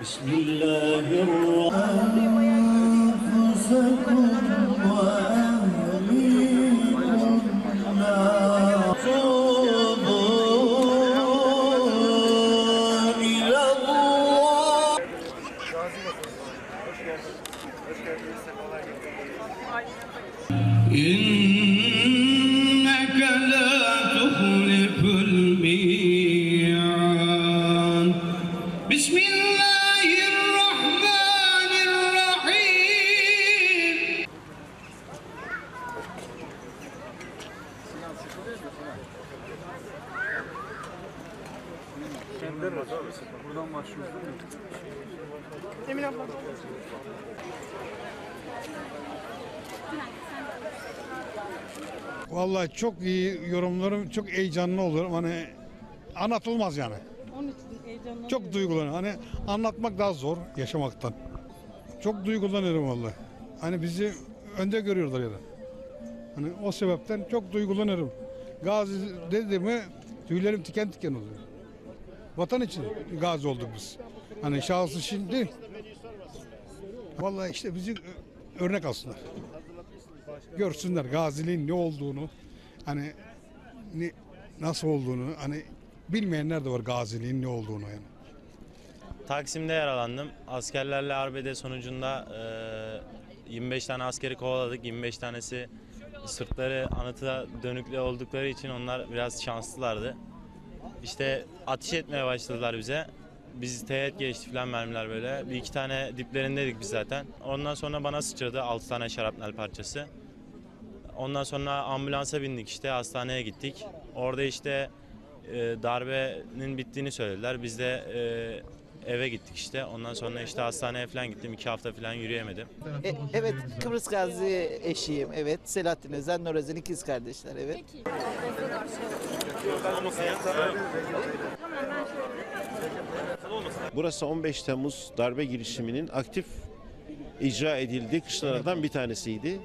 بسم الله الرحمن أنفسكم وأهليكم نارا إلى الله Buradan başlıyoruz değil mi? Vallahi çok iyi yorumlarım, çok heyecanlı olurum. Hani anlatılmaz yani. Onun için heyecanlanıyorum. Çok duygulanıyorum. Hani anlatmak daha zor yaşamaktan. Çok duygulanıyorum vallahi. Hani bizi önde görüyorlar ya da. Hani o sebepten çok duygulanırım. Gazi dedi mi tüylerim tiken tiken oluyor. Vatan için gazi olduk biz. Hani şahsı şimdi vallahi işte bizi örnek alsınlar. Görsünler gaziliğin ne olduğunu, hani ne, nasıl olduğunu, hani bilmeyenler de var gaziliğin ne olduğunu yani. Taksim'de yaralandım. Askerlerle arbede sonucunda e, 25 tane askeri kovaladık. 25 tanesi sırtları anıtıda dönüklü oldukları için onlar biraz şanslılardı. İşte ateş etmeye başladılar bize. Biz teğet geçti falan mermiler böyle. Bir iki tane diplerindeydik biz zaten. Ondan sonra bana sıçradı 6 tane şarapnel parçası. Ondan sonra ambulansa bindik işte hastaneye gittik. Orada işte e, darbenin bittiğini söylediler. Biz de e, eve gittik işte. Ondan sonra işte hastaneye falan gittim. iki hafta falan yürüyemedim. E, evet Kıbrıs Gazi eşiyim evet. Selahattin Özen, Nur Özen ikiz kardeşler evet. Burası 15 Temmuz darbe girişiminin aktif icra edildiği kışlalardan bir tanesiydi.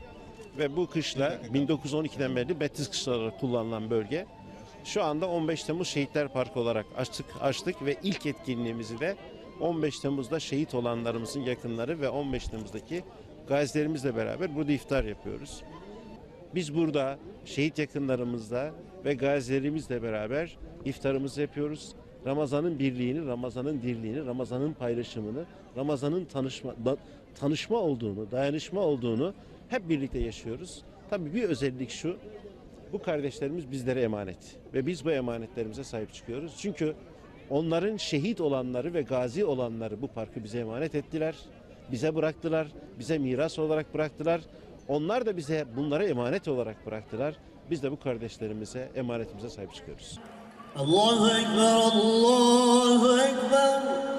Ve bu kışla 1912'den beri Bettiz kışla olarak kullanılan bölge. Şu anda 15 Temmuz Şehitler Parkı olarak açtık, açtık ve ilk etkinliğimizi de 15 Temmuz'da şehit olanlarımızın yakınları ve 15 Temmuz'daki gazilerimizle beraber burada iftar yapıyoruz. Biz burada şehit yakınlarımızla ve gazilerimizle beraber iftarımızı yapıyoruz. Ramazan'ın birliğini, Ramazan'ın dirliğini, Ramazan'ın paylaşımını, Ramazan'ın tanışma, tanışma olduğunu, dayanışma olduğunu hep birlikte yaşıyoruz. Tabii bir özellik şu, bu kardeşlerimiz bizlere emanet ve biz bu emanetlerimize sahip çıkıyoruz. Çünkü onların şehit olanları ve gazi olanları bu parkı bize emanet ettiler. Bize bıraktılar, bize miras olarak bıraktılar. Onlar da bize bunlara emanet olarak bıraktılar. Biz de bu kardeşlerimize, emanetimize sahip çıkıyoruz. Allahu Ekber, Allahu Ekber.